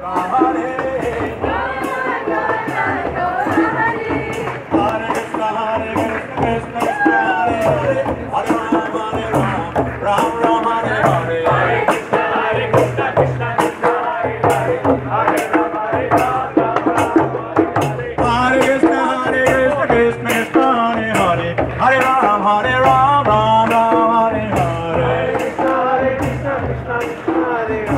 Hare Hare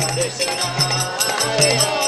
Krishna Krishna, Hare.